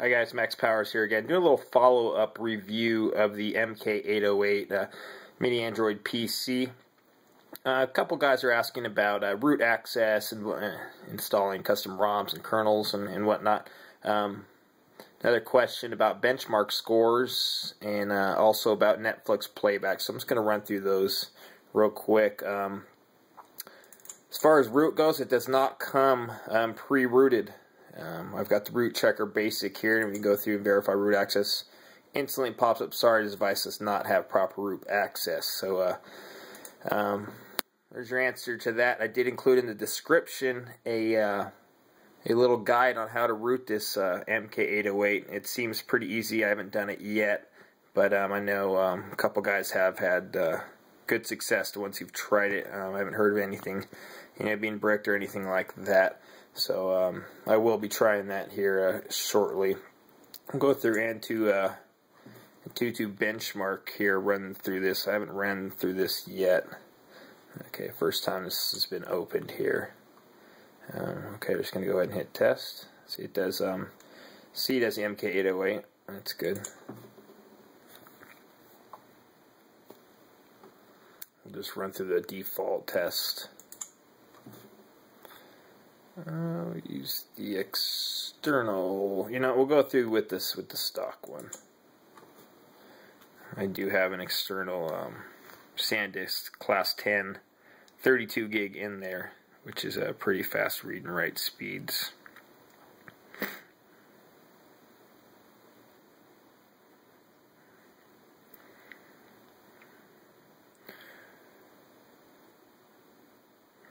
Hi guys, Max Powers here again. Doing a little follow-up review of the MK808 uh, Mini Android PC. Uh, a couple guys are asking about uh, root access and uh, installing custom ROMs and kernels and, and whatnot. Um, another question about benchmark scores and uh, also about Netflix playback. So I'm just going to run through those real quick. Um, as far as root goes, it does not come um, pre-rooted. Um, I've got the root checker basic here, and we go through and verify root access. Instantly pops up, sorry, this device does not have proper root access. So, uh, um, there's your answer to that. I did include in the description a, uh, a little guide on how to root this uh, MK808. It seems pretty easy. I haven't done it yet, but um, I know um, a couple guys have had uh, good success once you've tried it. Um, I haven't heard of anything you know, being bricked or anything like that. So um, I will be trying that here uh, shortly. I'll go through Antutu, uh, Antutu benchmark here, run through this. I haven't ran through this yet. Okay, first time this has been opened here. Um, okay, we're just going to go ahead and hit test. See, it does, um, see it has the MK808. That's good. We'll just run through the default test. Uh, use the external. You know, we'll go through with this with the stock one. I do have an external um, SanDisk Class 10 32 gig in there, which is a pretty fast read and write speeds.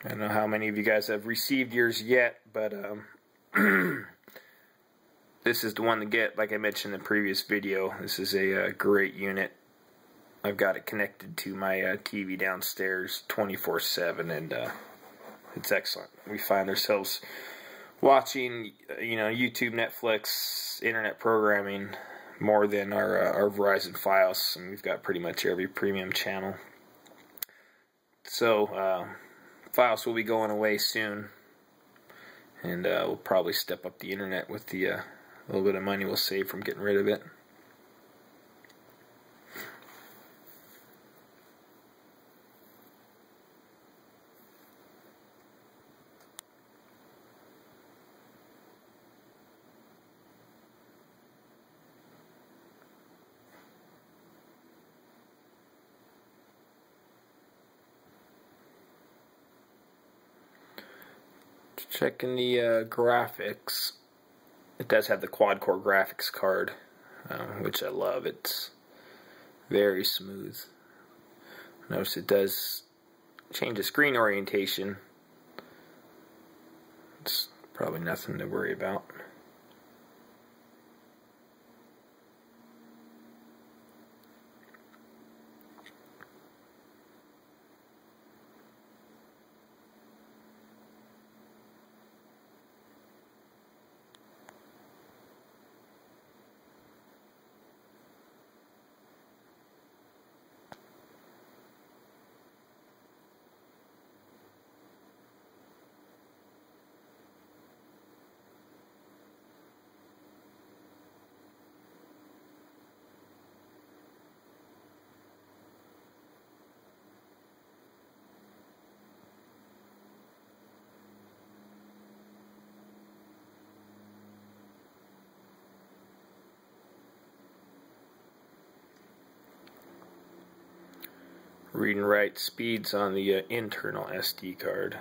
I don't know how many of you guys have received yours yet, but um, this is the one to get. Like I mentioned in the previous video, this is a uh, great unit. I've got it connected to my uh, TV downstairs 24/7, and uh, it's excellent. We find ourselves watching, you know, YouTube, Netflix, internet programming more than our uh, our Verizon Fios, and we've got pretty much every premium channel. So Fios will be going away soon. And uh, we'll probably step up the internet with the uh, little bit of money we'll save from getting rid of it. Checking the uh, graphics. It does have the quad core graphics card, uh, which I love. It's very smooth. Notice it does change the screen orientation. It's probably nothing to worry about. Read and write speeds on the uh, internal SD card.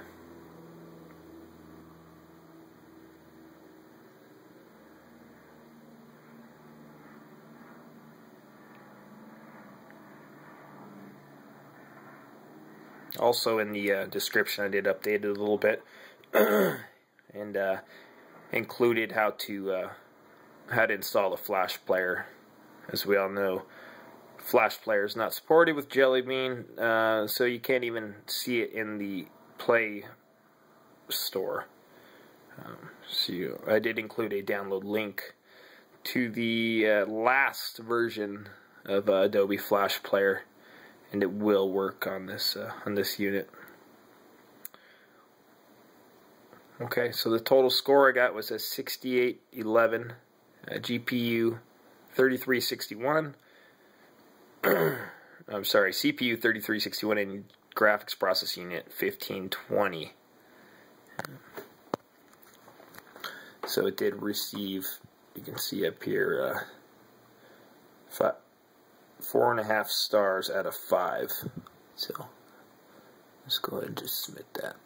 Also in the uh, description I did update it a little bit and uh, included how to uh, how to install the flash player. As we all know, Flash player is not supported with Jelly Bean, uh, so you can't even see it in the Play Store. Um, so you, I did include a download link to the uh, last version of uh, Adobe Flash Player, and it will work on this uh, on this unit. Okay, so the total score I got was a 6811. uh, GPU 3361. I'm sorry, CPU 3361 and graphics processing unit 1520. So it did receive, you can see up here, uh, five, four and a half stars out of five. So let's go ahead and just submit that.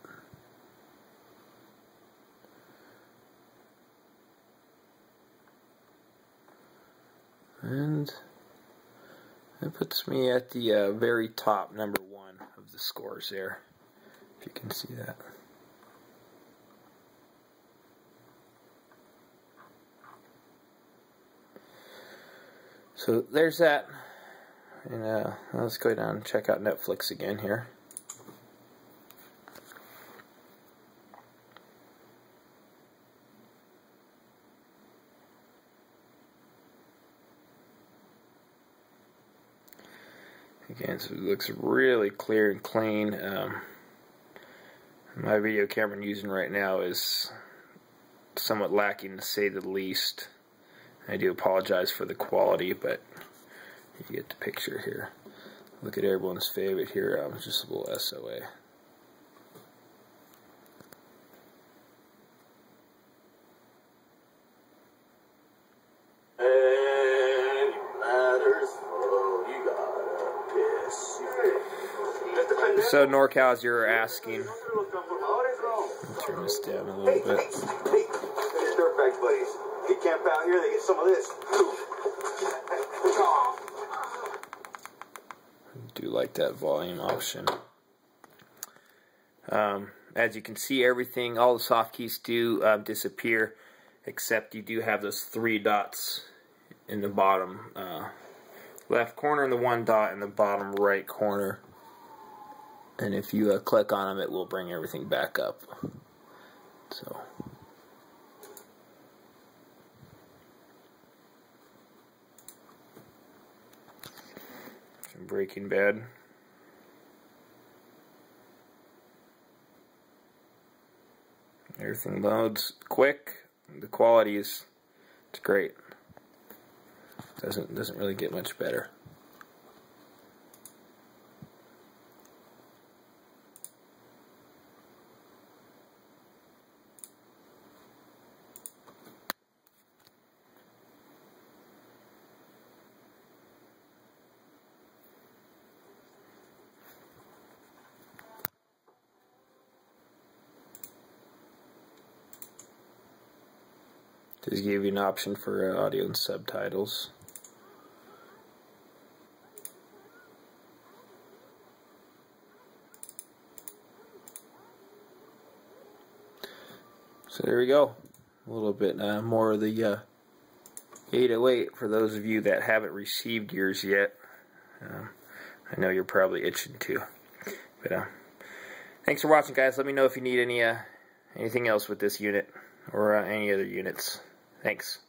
And that puts me at the uh, very top, number one of the scores there, if you can see that. So there's that. And uh, let's go down and check out Netflix again here. Again, so it looks really clear and clean. Um, my video camera I'm using right now is somewhat lacking to say the least. I do apologize for the quality, but you get the picture here. Look at everyone's favorite here, um, just a little SOA. So NorCal, as you're asking, turn this down a little bit. Hey, dirtbag buddies. They camp out here, they get some of this. Do like that volume option. Um, as you can see, everything, all the soft keys do uh, disappear, except you do have those three dots in the bottom uh, left corner and the one dot in the bottom right corner and if you uh, click on them it will bring everything back up. So. Breaking Bad. Everything loads quick. The quality is it's great. Doesn't doesn't really get much better Does give you an option for uh, audio and subtitles. So there we go. A little bit uh, more of the uh, 808 for those of you that haven't received yours yet. Um, I know you're probably itching to. But uh, thanks for watching, guys. Let me know if you need any uh, anything else with this unit or uh, any other units. Thanks.